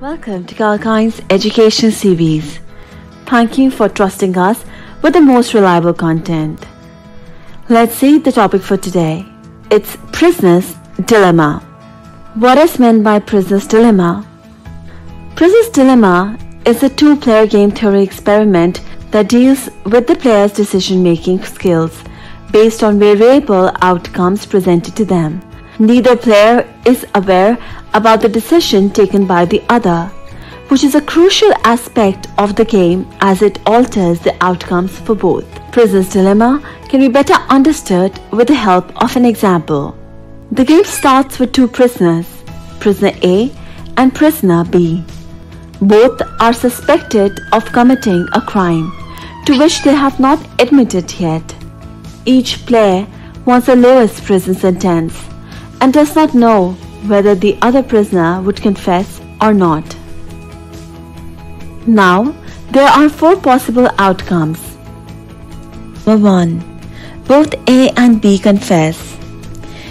Welcome to Kalkine's Education Series. Thank you for trusting us with the most reliable content. Let's see the topic for today. It's Prisoner's Dilemma. What is meant by Prisoner's Dilemma? Prisoner's Dilemma is a two player game theory experiment that deals with the player's decision making skills based on variable outcomes presented to them. Neither player is aware about the decision taken by the other, which is a crucial aspect of the game as it alters the outcomes for both. Prisoner's Dilemma can be better understood with the help of an example. The game starts with two prisoners, prisoner A and prisoner B. Both are suspected of committing a crime to which they have not admitted yet. Each player wants the lowest prison sentence and does not know whether the other prisoner would confess or not. Now, there are four possible outcomes. Number 1. Both A and B confess.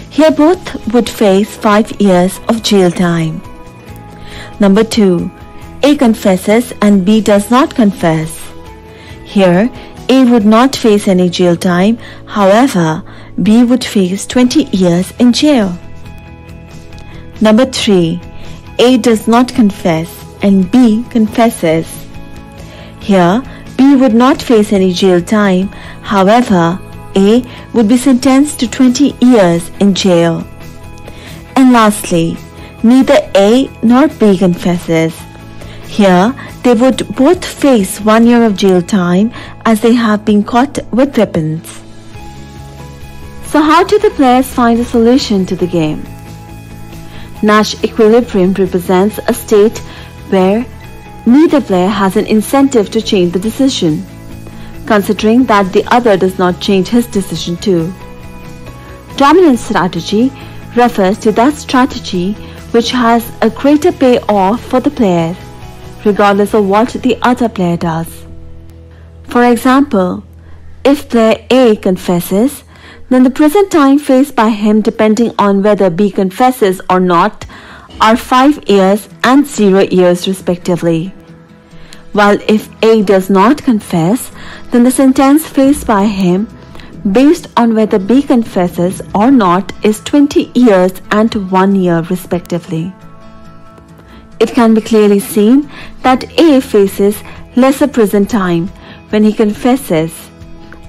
Here both would face 5 years of jail time. Number 2. A confesses and B does not confess. Here, A would not face any jail time, however, B would face 20 years in jail. Number 3. A does not confess and B confesses. Here, B would not face any jail time, however, A would be sentenced to 20 years in jail. And lastly, neither A nor B confesses. Here, they would both face one year of jail time as they have been caught with weapons. So how do the players find a solution to the game? Nash equilibrium represents a state where neither player has an incentive to change the decision, considering that the other does not change his decision too. Dominant strategy refers to that strategy which has a greater payoff for the player, regardless of what the other player does. For example, if player A confesses, then the present time faced by him depending on whether B confesses or not are 5 years and 0 years respectively. While if A does not confess, then the sentence faced by him based on whether B confesses or not is 20 years and 1 year respectively. It can be clearly seen that A faces lesser prison time when he confesses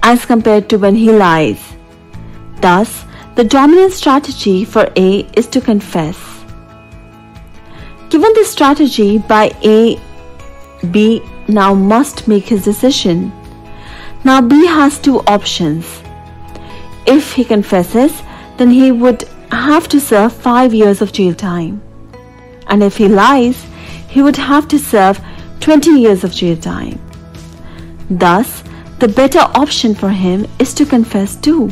as compared to when he lies. Thus, the dominant strategy for A is to confess. Given this strategy by A, B now must make his decision. Now B has two options. If he confesses, then he would have to serve 5 years of jail time. And if he lies, he would have to serve 20 years of jail time. Thus, the better option for him is to confess too.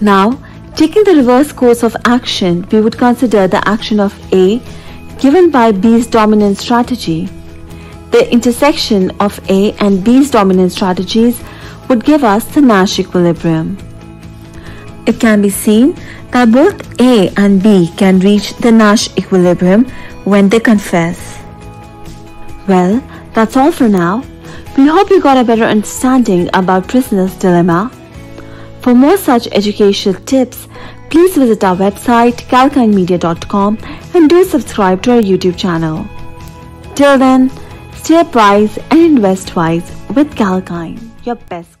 Now, taking the reverse course of action, we would consider the action of A given by B's dominant strategy. The intersection of A and B's dominant strategies would give us the Nash equilibrium. It can be seen that both A and B can reach the Nash equilibrium when they confess. Well, that's all for now. We hope you got a better understanding about prisoner's dilemma for more such educational tips, please visit our website kalkinemedia.com and do subscribe to our YouTube channel. Till then, stay wise and invest wise with Kalkine, your best